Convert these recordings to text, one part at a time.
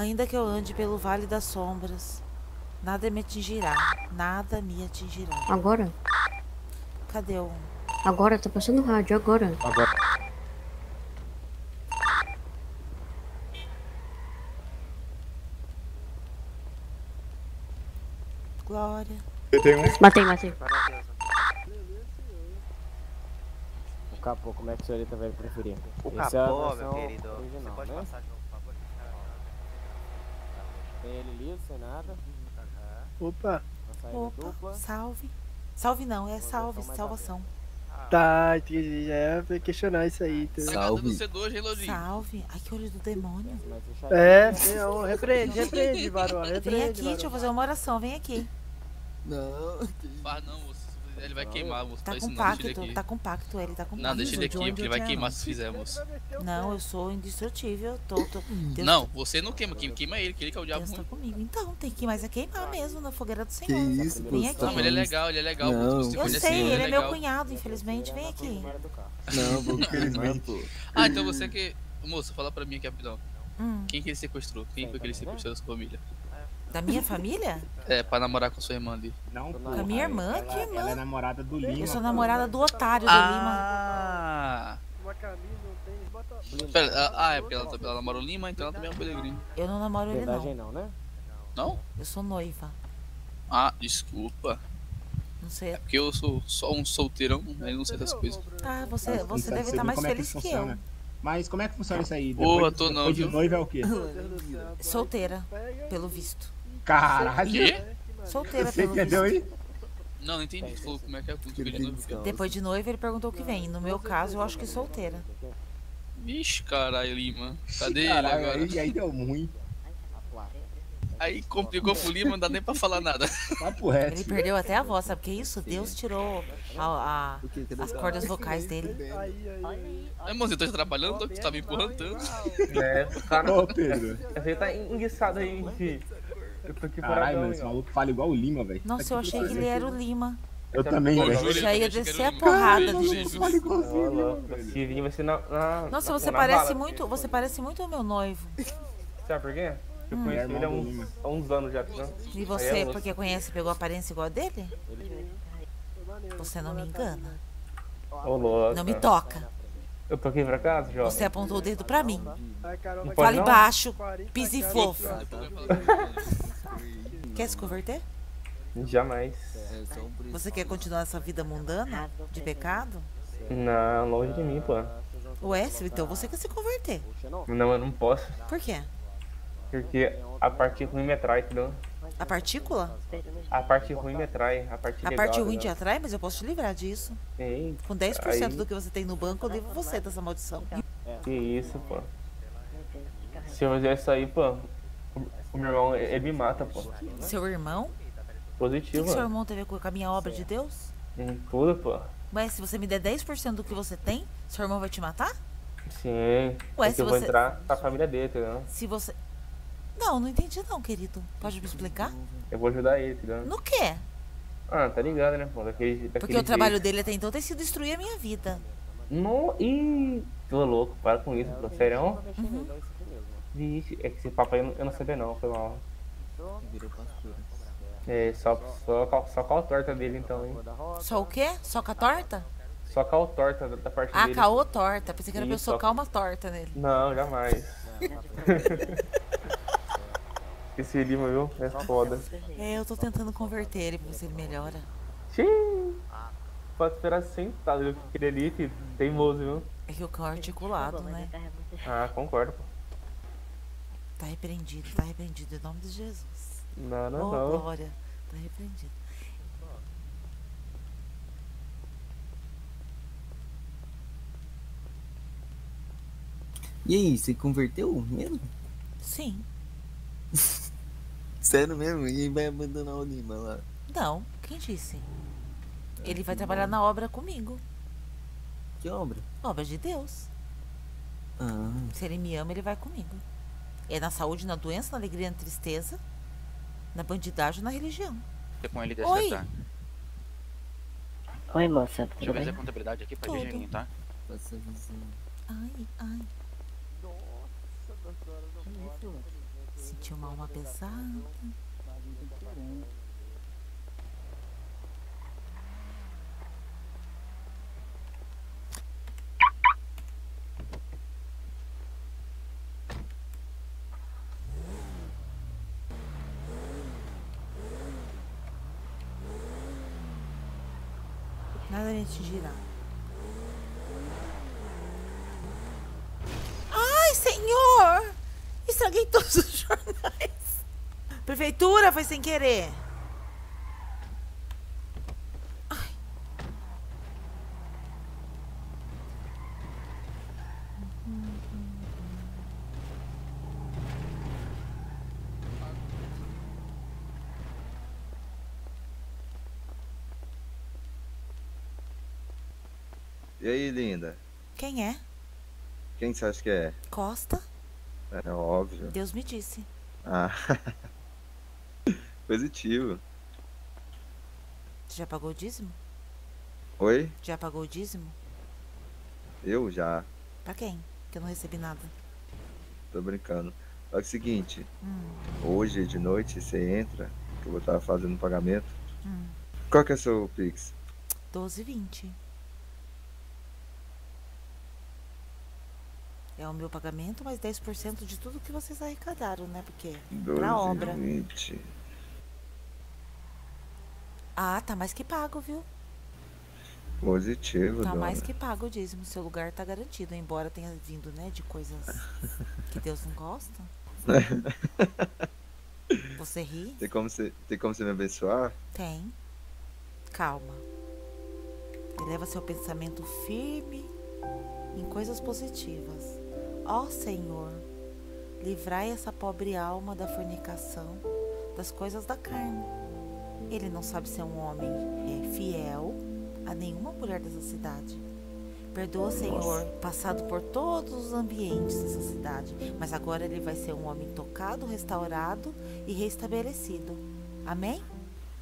Ainda que eu ande pelo vale das sombras, nada me atingirá. Nada me atingirá. Agora? Cadê o. Agora, tá passando rádio, agora. Agora. Glória. Eu tenho um. Matei, matei. O capô, como é que a senhorita vai preferir? O Essa é a capô, meu versão querido. Você original, pode né? passar de novo? Tem ele liso, sem nada. Opa, saída Opa, dupla. salve. Salve não, é salve, salvação. tá, entendi. Já é pra questionar isso aí. Então. Salve. do C2, hein, Lodinho? Salve. Ai, que olho do demônio. É, não, repreende, repreende, Varó, Vem aqui, deixa eu fazer uma oração, vem aqui. Não. Faz não, moço. Ele vai queimar, moço. Tá com não, pacto, tá com pacto ele, tá com Não, pacto. deixa ele aqui, porque ele vai queimar se fizer, moço. Não, eu sou indestrutível, tô, tô Deus Não, você não queima, quem queima é ele, que ele que é o diabo Deus tá ruim. comigo. Então, tem que mais é queimar mesmo na fogueira do Senhor. Que isso. Vem aqui. tá Não, ele é legal, ele é legal, Não. Eu sei, ele, ele é meu cunhado, infelizmente. Vem aqui. Não, vou queimar, pô. Ah, então você que. Moço, fala pra mim aqui rapidão. Hum, Quem que ele sequestrou? Quem foi que ele sequestrou da sua família? Da minha família? É, pra namorar com sua irmã ali. Não, Com a minha irmã? ela, Que irmã? ela é namorada do Lima. Eu sou namorada do otário do Lima. Ah! Uma camisa, não tem, bota... Pera, ah, ah, é porque ela, ela namorou Lima, então ela também é um peregrino. Eu não namoro ele, não. não, né? Não? Eu sou noiva. Ah, desculpa. Não sei. É porque eu sou só um solteirão, aí não sei dessas coisas. Ah, você, você então, deve estar mais é que feliz que eu. Mas como é que funciona isso aí? Porra, Depois- tô não, depois de noiva é o quê? Solteira, pelo visto. Caralho! Quê? Solteira, Você pelo entendeu aí? Não, não entendi. Falou como é que é tudo Que de. Depois de noiva, ele perguntou o que vem. No meu caso, eu acho que solteira. Vixe, caralho, Lima. Cadê ele Caralho, agora? aí, aí deu ruim. Aí complicou pro Lima, não dá nem pra falar nada. Papo reto. Ele perdeu até a voz, sabe o que é isso? Deus tirou a- a- as cordas vocais dele. Aí, aí, aí. Aí, irmãozinho, tô trabalhando, tô- tu tá me empurrando tanto. É, o cara. Ô, Pedro. Você tá enguiçado aí, filho. Eu tô aqui Caralho, mano, esse maluco fala igual o Lima, velho. Nossa, eu achei que ele era o Lima. Eu também, Pô, velho. juro, Já ia eu achei que descer a porrada Juro, de juro, Jesus. juro. Fala igualzinho, Ó, Lima, louco, velho. Esse vinho vai ser na. na Nossa, você na parece bala. muito, você parece muito o meu noivo. Sabe por quê? Eu Hum. conheço É ele há uns, há uns anos já, né? E você, é porque conhece, pegou a aparência igual a dele? Você não me engana. Ô, louco. Não me toca. Eu tô aqui pra casa, jovem. Você apontou o dedo pra mim. Não Fale não? baixo, 40 pise fofo. Quer se converter? Jamais. Você quer continuar essa vida mundana? De pecado? Não, longe de mim, pô. Ué, se- então você quer se converter. Não, eu não posso. Por quê? Porque a parte ruim me atrai, entendeu? A partícula? A parte ruim me atrai. A parte A legal, parte ruim te entendeu? atrai, mas eu posso te livrar disso. Com 10% Aí- do que você tem no banco, eu livro você dessa maldição. que isso, pô. Se eu fizer isso aí, pô, o, meu irmão, ele me mata, pô. Seu irmão? O que, Positivo, seu irmão tem a ver com a minha obra de Deus? Em tudo, pô. Mas se você me der 10% do que você tem, seu irmão vai te matar? Sim. Ué, se eu vou você- entrar pra família dele, entendeu? Se você. Não, não entendi não, querido. Pode me explicar? Eu vou ajudar ele, entendeu? No quê? Ah, tá ligado, né, pô? Daquele, daquele Porque o trabalho jeito. dele até então tem sido destruir a minha vida. No... Ih, tô louco, para com isso, pô. Sério? Uhum. Vixe, é que esse papo aí eu não- sabia não, foi mal. É, só, só, só cal torta dele então, hein? Só o quê? Só com a torta? Só cal torta da, da parte Ah, dele. caô torta. Pensei que era pra eu socar uma torta nele. Não, jamais. Esse Lima, viu? É foda. É, eu tô tentando converter ele pra ver se ele melhora. Xiii. Pode esperar sentado, viu? Aquele ali, filho, teimoso, viu? É que o cão é articulado, né? Ah, concordo, pô. Tá repreendido, tá repreendido em nome de Jesus. Não, não, Oh, não. glória. Tá repreendido. E aí, você converteu mesmo? Sim. Sério mesmo? E vai abandonar o Lima lá? Não, quem disse? Ele vai trabalhar na obra comigo. Que obra? Obra de Deus. Ah, Se ele me ama, ele vai comigo. É na saúde, na doença, na alegria, na tristeza, na bandidagem, na religião. Você com ele Oi. dessa, tá? Oi, moça, Deixa eu tudo fazer a contabilidade aqui pra Tudo. Virgininho, tá? passa a visão. Ai, ai. Sentiu uma alma pesada. Nada me atingirá. Ai, senhor! Estraguei todos os. Prefeitura, foi sem querer. Ai. E aí, linda? Quem é? Quem você acha que é? Costa? É óbvio. Deus me disse. Ah. Positivo. Já pagou o dízimo? Oi? Já pagou o dízimo? Eu já. Pra quem? Que eu não recebi nada. Tô brincando. É o seguinte, Hum, hoje de noite você entra, que eu vou estar fazendo pagamento. hum. Qual que é o seu Pix? 12 É o meu pagamento, mais 10% de tudo que vocês arrecadaram, né? Porque pra obra. 20. Ah, tá mais que pago, viu? Positivo, Tá dona. mais que pago o dízimo. Seu lugar tá garantido, embora tenha vindo, né, de coisas que Deus não gosta. Você ri? Tem como você, tem como você me abençoar? Tem. Calma. Eleva seu pensamento firme em coisas positivas. Ó Senhor, livrai essa pobre alma da fornicação, das coisas da carne. Ele não sabe ser um homem é, fiel a nenhuma mulher dessa cidade. Perdoa, Senhor, passado por todos os ambientes dessa cidade, mas agora ele vai ser um homem tocado, restaurado e restabelecido. Amém?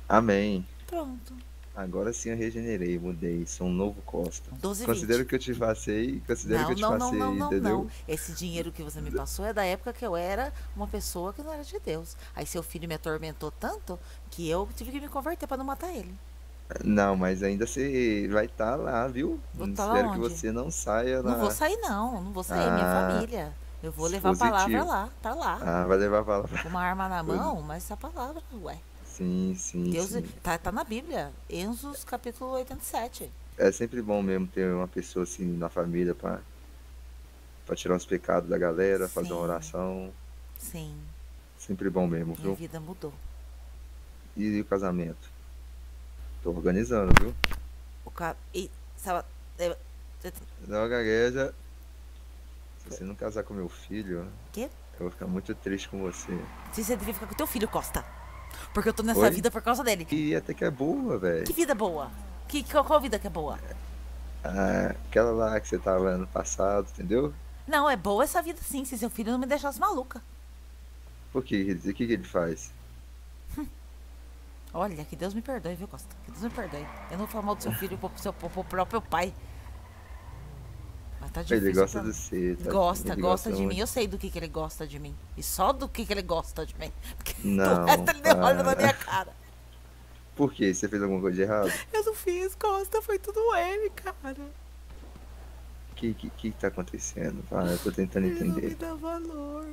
Amém. Pronto. Agora sim eu regenerei, mudei, sou um novo Costa. 12 Considero 20. que eu te passei, considero Não, que eu te não, passei, não, não, entendeu? não. Esse dinheiro que você me passou é da época que eu era uma pessoa que não era de Deus. Aí seu filho me atormentou tanto que eu tive que me converter para não matar ele. Não, mas ainda você vai estar lá, viu? Vou tá Espero lá que onde? você não saia lá. Não vou sair não, não vou sair, é minha Ah, família. Eu vou levar a palavra positivo. lá, pra lá. Ah, vai levar a palavra. Com uma arma na mão, mas essa palavra, ué. Sim, sim, Deus sim. tá, tá na Bíblia, Enzos capítulo 87. É sempre bom mesmo ter uma pessoa assim na família pra, pra tirar os pecados da galera, fazer uma Sim. oração. Sim, Sempre bom mesmo, minha viu? vida mudou. E o casamento? Tô organizando, viu? O ca... e, sabe, Não, gagueja. Se você não casar com meu filho, Quê? eu vou ficar muito triste com você. se você devia ficar com teu filho, Costa. Porque eu tô nessa Oi? vida por causa dele. E até que é boa, velho. Que vida boa? Que, qual, qual vida que é boa? Ah, aquela lá que você tava ano passado, entendeu? Não, é boa essa vida sim, se seu filho não me deixasse maluca. Por quê? O que, que ele faz? Olha, que Deus me perdoe, viu, Costa? Que Deus me perdoe. Eu não vou falar mal do seu filho pro seu pro, pro próprio pai. Mas tá difícil. Ele gosta pra- de você, tá? Gosta, Ele gosta de muito. mim. Eu sei do que, que ele gosta de mim. E só do que, que ele gosta de mim. Porque Não, o resto ele olha na minha cara. Por quê? Você fez alguma coisa de errado? Eu não fiz, Costa. Foi tudo ele, cara. O que, que, que tá acontecendo? Ah, eu tô tentando Ele não me entender. dá valor.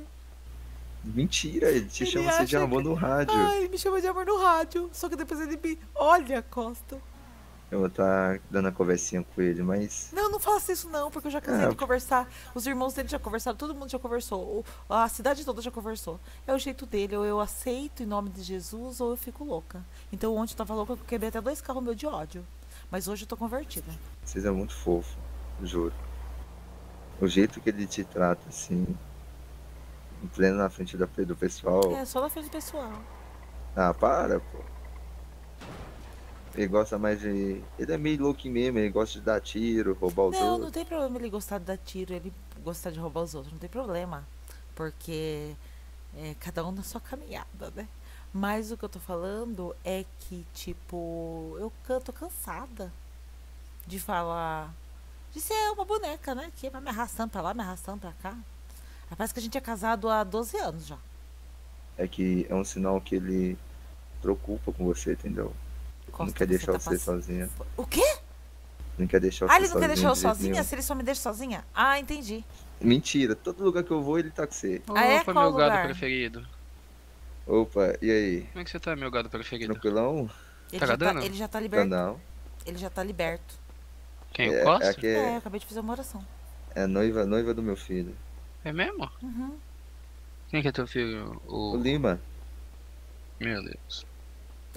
Mentira, ele te Ele chama você de amor que- no rádio. Ai, ele me chama de amor no rádio. Só que depois ele me. Olha, Costa. Eu vou estar dando a conversinha com ele, mas. Não, não faça isso não, porque eu já cansei Ah. de conversar. Os irmãos dele já conversaram, todo mundo já conversou. A cidade toda já conversou. É o jeito dele, ou eu aceito em nome de Jesus, ou eu fico louca. Então ontem eu tava louca, eu quebrei até dois carros meu de ódio. Mas hoje eu tô convertida. Vocês é muito fofo, juro. O jeito que ele te trata, assim. Em pleno na frente do pessoal. É, só na frente do pessoal. Ah, para, pô. Ele gosta mais de. Ele é meio louco mesmo, ele gosta de dar tiro, roubar os Não, outros. não tem problema ele gostar de dar tiro, ele gostar de roubar os outros, não tem problema. Porque é, cada um na sua caminhada, né? Mas o que eu tô falando é que, tipo, eu can- tô cansada de falar. De ser uma boneca, né? Que vai me arrastando pra lá, me arrastando pra cá. Parece que a gente é casado há 12 anos já. é que é um sinal que ele preocupa com você, entendeu? Costa, não quer você deixar tá você sozinha. O quê? Não quer deixar Ah, você ele não quer deixar eu sozinha? nenhum. Se ele só me deixa sozinha? Ah, entendi. Mentira, todo lugar que eu vou ele tá com você. Ah, é? Opa, Qual meu gado lugar? preferido. Opa, e aí? Como é que você tá, meu gado preferido? Tranquilão? Ele, Tá já, tá, ele já tá Tá liberto. não. Ele já tá liberto. Quem, É, o Costa? é, que É, é, eu acabei de fazer uma oração. é noiva, noiva do meu filho. É mesmo? Uhum. Quem que é teu filho? O O... Lima. Meu Deus.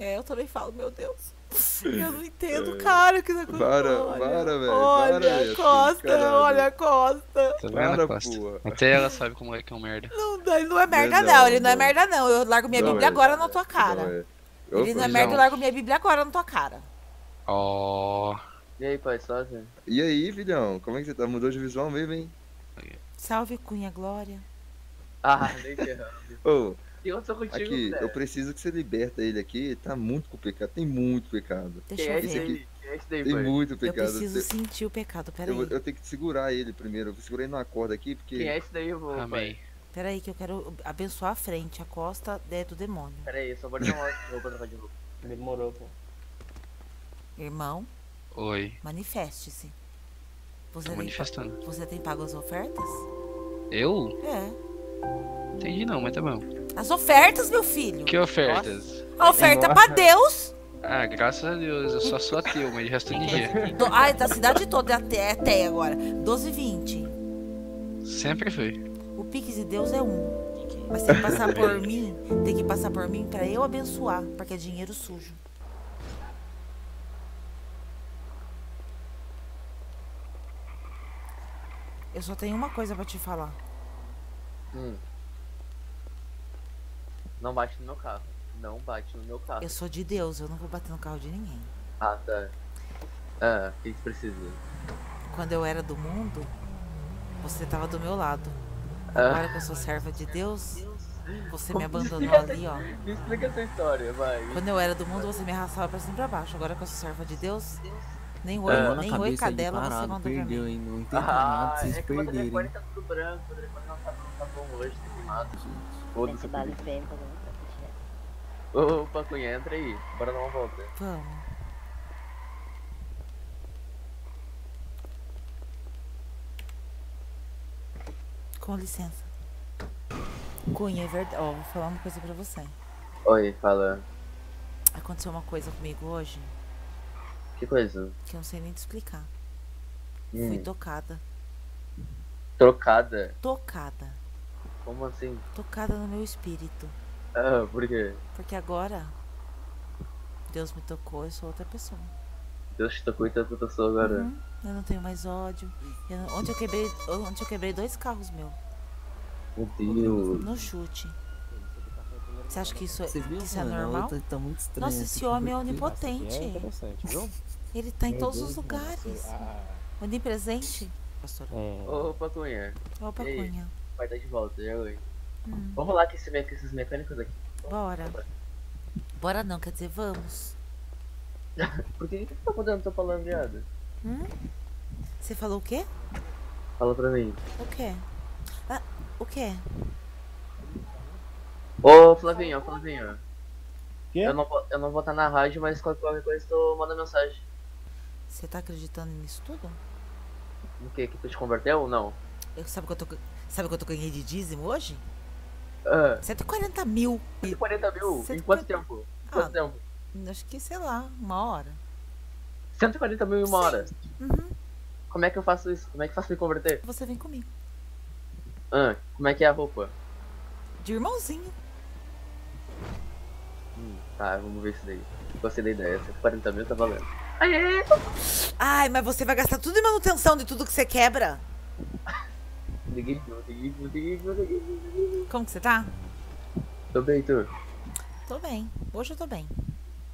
É, eu também falo, meu Deus. Eu não entendo, cara, que negócio. Para, olha, para, velho, Olha, para, velho, Costa, caralho. olha, Costa. Tá vendo, Para, Costa? pô. Até ela sabe como é que é um merda. Não, ele não é merda, Não, não. Ele não é não. merda, não. Eu largo minha Não Bíblia é. agora na tua cara. É. Ele não é merda, eu largo minha Bíblia agora na tua cara. Ó. E aí, pai, suave? E aí, filhão? Como é que você tá? Mudou de visual mesmo, hein? Salve, Cunha Glória. Ah, nem ferrando. Ô, Que aconteceu contigo, aqui, eu preciso que você liberta ele aqui. Tá muito complicado, tem muito pecado. Deixa eu é esse ver. aí? Quem é esse daí, Tem pai? muito Eu pecado. preciso Eu- sentir o pecado. eu, Peraí. vou- eu tenho que segurar ele primeiro. Eu vou ele numa corda aqui, porque. Quem é esse daí, vô, pai? Amém. Peraí, que eu quero abençoar a frente. A costa é do demônio. Pera aí, só vou dar uma roupa pra trocar de roupa. Demorou, pô. Irmão, Oi. manifeste-se. Você Tô tem, manifestando. você tem pago as ofertas? Eu? É. Entendi não, mas tá bom. As ofertas, meu filho. Que ofertas? A oferta é pra Deus. Ah, graças a Deus, eu só sou ateu, mas de resto em dia. Ai, da cidade toda é até, é até agora. 12 e 20. Sempre foi. O Pix de Deus é um. Mas tem que passar por mim. Tem que passar por mim pra eu abençoar. Porque é dinheiro sujo. Eu só tenho uma coisa pra te falar. Hum. Não bate no meu carro. Não bate no meu carro. Eu sou de Deus, eu não vou bater no carro de ninguém. Ah, tá. Ah, o que precisa? Quando eu era do mundo, você tava do meu lado. Ah. Agora que eu sou serva de Deus, você me abandonou ali, ó. Me explica essa história, vai. Quando eu era do mundo, você me arrastava pra cima e pra baixo. Agora que eu sou serva de Deus, nem oi, na nem oi cadela você parado, mandou pra perdeu, mim. hein? Não entendo Ah, nada, vocês é que meu perderem. telefone tá tudo branco, meu telefone não tá, não tá bom hoje, tá queimado. Foda-se. Vale? Ô, Pacunha, entra aí. Bora dar uma volta. Vamos. Com licença. Cunha, é verdade. Ó, vou falar uma coisa pra você. Oi, fala. Aconteceu uma coisa comigo hoje Que coisa? que eu não sei nem te explicar. Fui Hum, tocada. trocada? Tocada. Como assim? Tocada no meu espírito. Ah, por quê? Porque agora Deus me tocou, eu sou outra pessoa. Deus te tocou e tanto eu sou agora. Uhum. Eu não tenho mais ódio. Eu não- Ontem eu quebrei, ontem eu quebrei dois carros meus Meu Deus. no chute. Você acha que isso, é- Você que viu, isso é mano? Normal? tá muito estranha. Nossa, esse homem é onipotente. É interessante, viu? Ele tá em Meu todos Deus, os lugares. você- ah, Onipresente. Pastor. é, Ô, Pacunha, Opa, Ei. Cunha. vai dar de volta, já oi. Hum, Vamos lá com esse com esses mecânicos aqui. bora. Bora não, quer dizer, vamos. Por que que tu tá mudando tua palavreada? Hum? Você falou o quê? Fala pra mim. O quê? Ah, o quê? Ô, Flavinho, ô, Flavinho. Quê? Eu não, vou- eu não vou estar na rádio, mas qualquer coisa tu manda mensagem. Você tá acreditando nisso tudo? O que? Que tu te converteu ou não? Eu, sabe que eu tô, sabe que eu tô ganhei de dízimo hoje? Ah, 140 mil. 140 mil? Em 140 quanto tempo? Quanto Ah. tempo? Acho que, sei lá, uma hora. 140 mil em uma Sim. hora. Uhum. Como é que eu faço isso? Como é que eu faço me converter? Você vem comigo. Ah, como é que é a roupa? De irmãozinho. Tá, vamos ver isso daí. Gostei da ideia. 140 mil tá valendo. Ai, mas você vai gastar tudo em manutenção de tudo que você quebra. Como que você tá? Tô bem, tu? Tô bem. Hoje eu tô bem.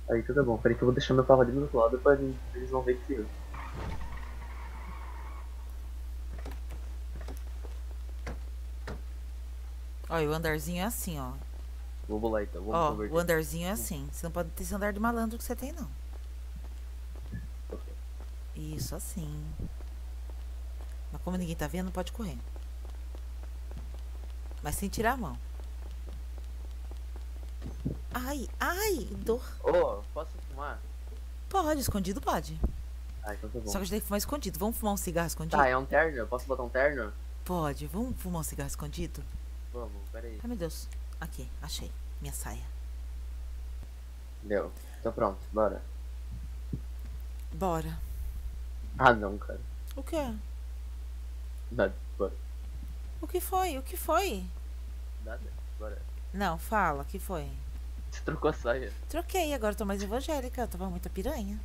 Aí, tudo bom. Peraí que eu vou deixar meu carro ali do outro lado pra eles eles vão ver que eu. Ó, e o andarzinho é assim, ó. Vamos lá então, vamos Ó, converter. o andarzinho é assim. Você não pode ter esse andar de malandro que você tem, não. Isso, assim. Mas como ninguém tá vendo, pode correr. Mas sem tirar a mão. Ai, ai, dor. Ô, posso fumar? Pode, escondido pode. Ah, então tá bom. Só que a gente tem que fumar escondido. Vamos fumar um cigarro escondido? Tá, é um terno? Posso botar um terno? Pode, vamos fumar um cigarro escondido? Vamos, peraí. Ai meu Deus. Aqui, achei. Minha saia. Deu. Tô pronto, bora. Bora. Ah, não, cara. O quê? Nada, bora. O que foi? O que foi? Nada, bora. Não, fala, o que foi? Você trocou a saia. Troquei, agora eu tô mais evangélica. Eu tava muita piranha.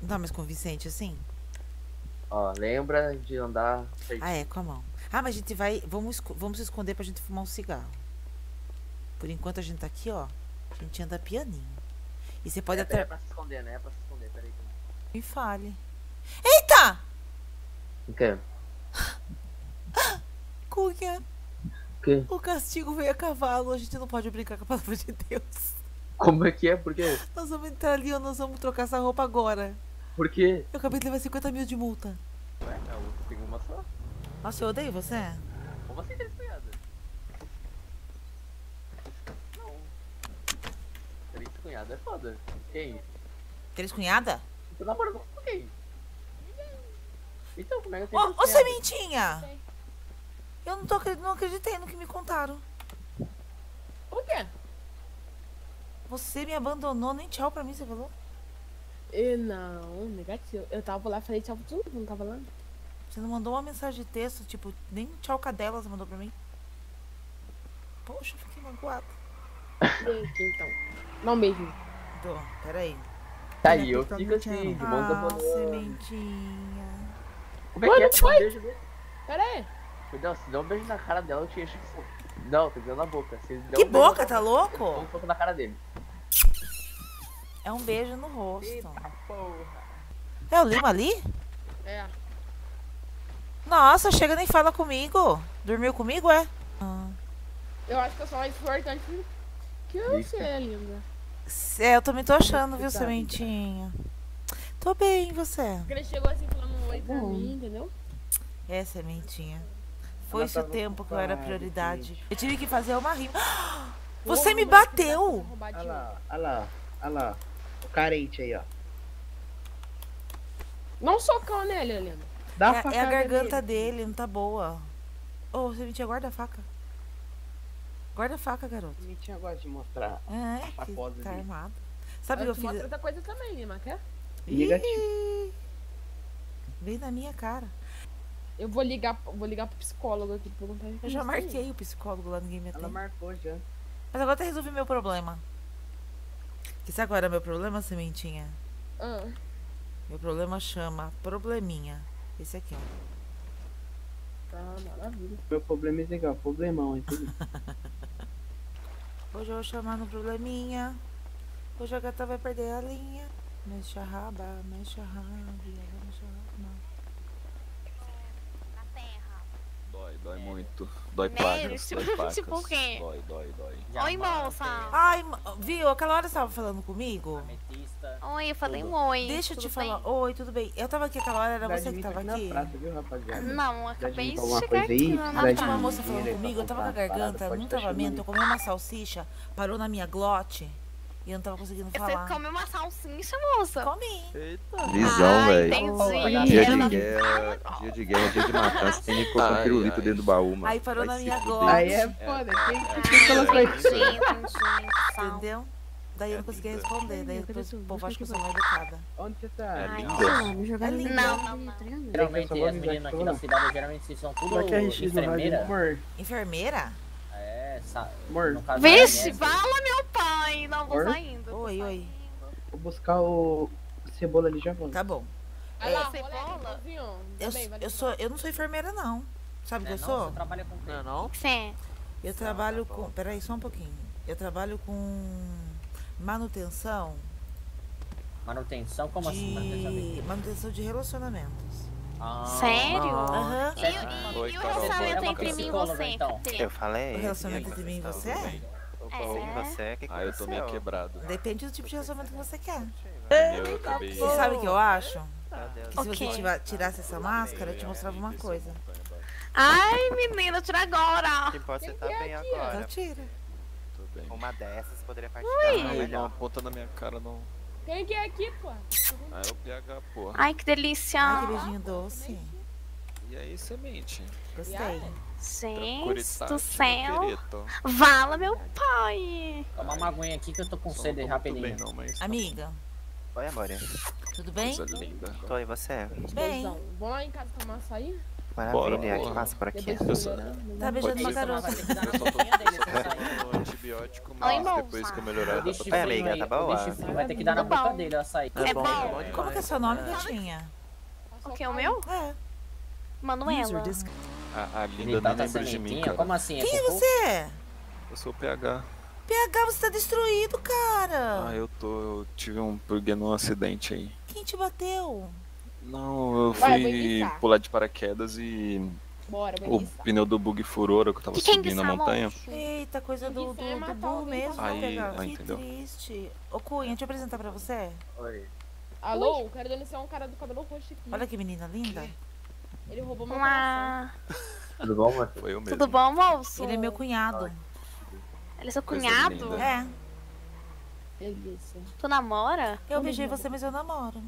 Não tá mais convincente assim? Ó, lembra de andar. Ah, é, com a mão. Ah, mas a gente vai. Vamos, vamos se esconder pra gente fumar um cigarro. Por enquanto a gente tá aqui, ó. A gente anda pianinho. E você pode é, até. É pra se esconder, né? É pra se esconder, peraí. Me fale. Eita! O quê? Cunha, O quê? o castigo veio a cavalo. A gente não pode brincar com a palavra de Deus. Como é que é? Por quê? Nós vamos entrar ali ou nós vamos trocar essa roupa agora. Por quê? Eu acabei de levar 50 mil de multa. Ué, a outra tem uma só. Nossa, eu odeio você. Como assim três cunhadas? Não. Três cunhadas é foda. Quem? Três cunhada? Tô namorando com quem? Então, como é que eu tenho Ô, cunhadas? Sementinha! Eu não, tô, não acreditei no que me contaram. Por quê? Você me abandonou, nem tchau pra mim, você falou? E não, negativo. Eu tava lá, falei tchau pra todo mundo, tava lá. Você não mandou uma mensagem de texto, tipo, nem tchau cadela você mandou pra mim? Poxa, eu fiquei magoada. Beijo, então. Não, beijo. Dô, peraí. Tá aí, eu fico assim, de bom Ah, sementinha. Como é que é? Mano, Tu dá um foi? beijo nele? Pera aí. Não, se der um beijo na cara dela, eu tinha chance. Não, tem que dar na boca. Se der Que um beijo boca, na tá louco? Um soco na cara dele. É um beijo no rosto. Porra. É o Lima ali? É. Nossa, chega nem fala comigo. Dormiu comigo, é? Ah. Eu acho que eu sou mais importante que você, linda. É, eu também tô achando, viu, Tá, sementinha? Tô bem, você? Porque ele chegou assim falando oi pra mim, entendeu? É, sementinha. Foi esse o tempo que eu era prioridade. Eu tive que fazer uma rima. Você me bateu! Olha lá, olha lá, olha lá. O carente aí, ó. Não socão nele, linda. Dá É, a é a garganta nele. dele, não tá boa. Ô, sementinha, guarda a faca. Guarda a faca, garoto. Sementinha gosta de mostrar. É, A que foto tá dele. armado. Sabe o que eu fiz? outra coisa também, Lima, quer? Negativo. Bem na minha cara. Eu vou ligar, vou ligar pro psicólogo aqui pra perguntar Eu já marquei o psicólogo lá, ninguém me Ela marcou já. Mas agora até resolvi meu problema. Que sabe qual era meu problema, sementinha? Ah, Meu problema chama probleminha. Esse aqui, ó. tá, maravilha. Meu problema é legal, problemão, entendeu? Hoje eu vou chamar no probleminha. Hoje a gata vai perder a linha. Mexe a raba, mexe a raba, mexe a raba. Dói, dói muito. Dói Né? placas, Tipo- dói placas. tipo o quê? Dói, dói, dói. Oi, moça. Ai, viu? Aquela hora você tava falando comigo? Oi, eu falei um oi. Deixa eu te falar. bem? Oi, tudo bem? Eu tava aqui aquela hora, era Dá você que tava aqui na viu? Não, acabei de chegar aqui. de Tinha uma moça falando comigo, eu tava com a garganta num travamento, eu comi uma salsicha, parou na minha glote e eu não tava conseguindo Você falar. comeu uma salsicha, moça? Comi. Visão, Ah, velho. entendi. Dia de guerra, dia de guerra, dia de matança. Tem que colocar um pirulito ai. dentro do baú, mano. Aí parou Vai na minha glote. Aí é foda, quem, Ah, quem colocou entendi, isso? Entendeu? Daí eu não consegui responder, daí o povo acha que eu sou mal educada. Onde você tá? É linda. Ah, É no lindo. Não. Geralmente as meninas que aqui da não. cidade geralmente são tudo enfermeira. Enfermeira? É, sa... Amor. no caso Vixe, fala meu pai. Não, vou Oi? saindo. tô Oi, oi. saindo. Vou buscar o cebola ali já volto. Tá bom. Vai É, lá, Cebola? cebola. Eu, eu, sou, eu não sou enfermeira, não. Sabe o que É, eu não, sou? Você trabalha com Não, não? Sim. Eu trabalho com. Peraí, só um pouquinho. Eu trabalho com manutenção manutenção? Como assim manutenção? de. Manutenção de relacionamentos. Ah, Sério? Aham. E, e, Oi, e o Carol. relacionamento É entre mim e você? então. Eu falei. O relacionamento entre mim e você? É. Ah, eu tô meio quebrado. Depende do tipo de relacionamento que você quer. Meu, eu acabei. Você sabe o que eu acho? Que se Ok. você tiva- tirasse essa máscara, eu te mostrava uma coisa. Ai, menina, tira agora. Que pode você tá bem Então agora. tira. bem. Uma dessas poderia partir Ui. da Ai, não melhor. aponta na minha cara, não. Quem que é aqui, pô? Ah, é o PH, porra. Ai, que delícia. Ai, que beijinho doce. E aí, semente? Gostei. Gente do céu. Vala, meu pai. Toma uma aguinha aqui que eu tô com sede rapidinho. bem, não, mas tá Amiga, Oi, amor. tudo bem? Coisa linda. Tô e você? Bem. Vamos lá em casa tomar açaí? Maravilha, Bora, que porra. passa por aqui. Depois Eu de só- Tá beijando uma garota. Vai ter que dar na Eu antibiótico, Oi, mas moça. depois que eu melhorar, dá O pra Oi, chifrinho amiga, aí, tá o chifrinho vai ter que dar na Tá boca bom. dele, açaí. Tá É bom, bom. tá bom Como que é seu nome, gatinha? O que, o meu? É. Manuela. A, a linda nem tá lembra de mim, cara. Como assim? Quem é você? Eu sou o PH. PH, você tá destruído, cara. Ah, eu tô. Eu tive um pequeno acidente aí. Quem te bateu? Não, eu fui pular de paraquedas e Bora, o pneu do bug furou, que eu tava Que subindo a montanha. Eita, coisa do, do, do burro mesmo, Aí, PH. aí, Que entendeu? triste. Ô, Cunha, deixa eu apresentar pra você. Oi. Alô, eu quero denunciar um cara do cabelo roxo aqui. Olha que menina linda. Ele roubou meu. Uma... Tudo bom, Matheus? Foi eu mesmo. Tudo bom, moço? Ele é meu cunhado. Ele é seu cunhado? É. Delícia. Tu namora? Eu beijei você, mas eu namoro.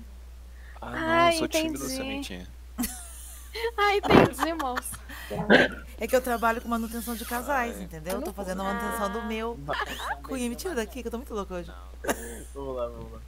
Ah, não, Ai, eu sou tímido, entendi. sementinha. Ai, entendi, moço. É que eu trabalho com manutenção de casais, Ai. entendeu? Eu tô fazendo a manutenção do meu. Cunha, me tira daqui, que eu tô muito louca hoje. Vamos lá, vamos lá.